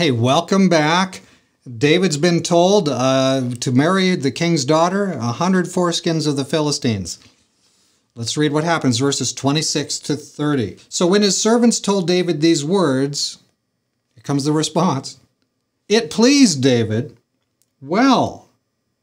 Hey, welcome back. David's been told uh, to marry the king's daughter, a hundred foreskins of the Philistines. Let's read what happens, verses 26 to 30. So when his servants told David these words, here comes the response. It pleased David well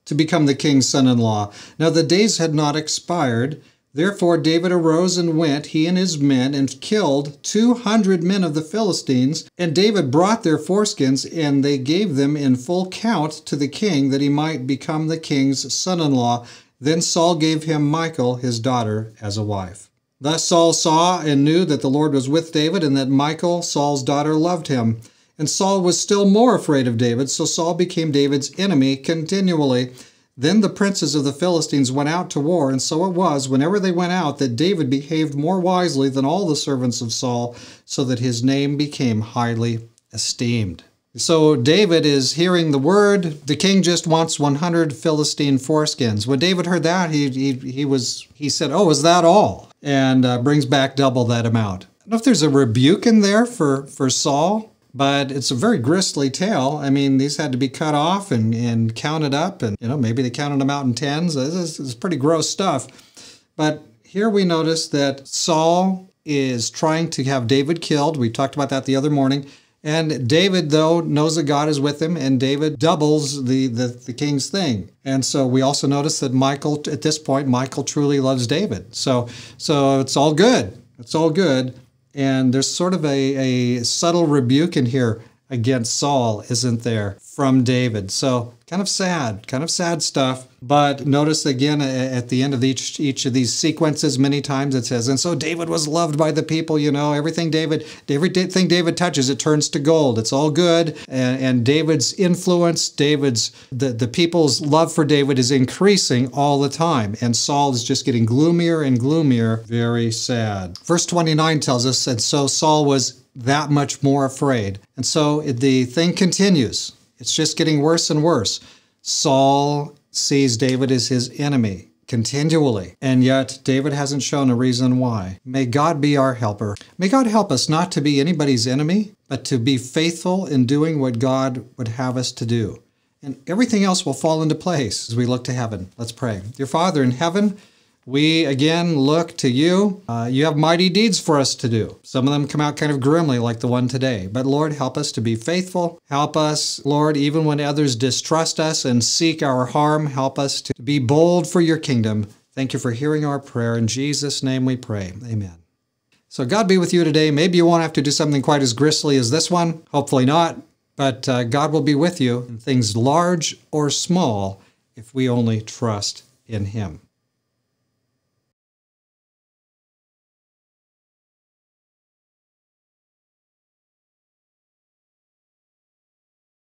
to become the king's son in law. Now the days had not expired. Therefore David arose and went, he and his men, and killed two hundred men of the Philistines. And David brought their foreskins, and they gave them in full count to the king, that he might become the king's son in law. Then Saul gave him Michal, his daughter, as a wife. Thus Saul saw and knew that the Lord was with David, and that Michal, Saul's daughter, loved him. And Saul was still more afraid of David, so Saul became David's enemy continually. Then the princes of the Philistines went out to war, and so it was, whenever they went out, that David behaved more wisely than all the servants of Saul, so that his name became highly esteemed. So David is hearing the word. The king just wants 100 Philistine foreskins. When David heard that, he, he, he was he said, "Oh, is that all?" And uh, brings back double that amount. I don't know if there's a rebuke in there for for Saul but it's a very grisly tale. I mean, these had to be cut off and, and counted up, and you know maybe they counted them out in tens. This is, this is pretty gross stuff. But here we notice that Saul is trying to have David killed. We talked about that the other morning. And David, though, knows that God is with him, and David doubles the, the, the, king's thing. And so we also notice that Michal, at this point, Michal truly loves David. So, so it's all good. It's all good. And there's sort of a, a subtle rebuke in here against Saul, isn't there, from David. So kind of sad, kind of sad stuff. But notice again at the end of each each of these sequences, many times it says, and so David was loved by the people. You know, everything David, everything David touches, it turns to gold. It's all good, and, and David's influence, David's the the people's love for David is increasing all the time, and Saul is just getting gloomier and gloomier. Very sad. Verse twenty nine tells us, and so Saul was that much more afraid. And so the thing continues. It's just getting worse and worse. Saul sees David as his enemy continually, and yet David hasn't shown a reason why. May God be our helper. May God help us not to be anybody's enemy, but to be faithful in doing what God would have us to do. And everything else will fall into place as we look to heaven. Let's pray. Dear Father in heaven, we again look to you. Uh, you have mighty deeds for us to do. Some of them come out kind of grimly, like the one today. But Lord, help us to be faithful. Help us, Lord, even when others distrust us and seek our harm, help us to be bold for your kingdom. Thank you for hearing our prayer. In Jesus' name we pray. Amen. So God be with you today. Maybe you won't have to do something quite as grisly as this one. Hopefully not. But uh, God will be with you in things large or small if we only trust in Him.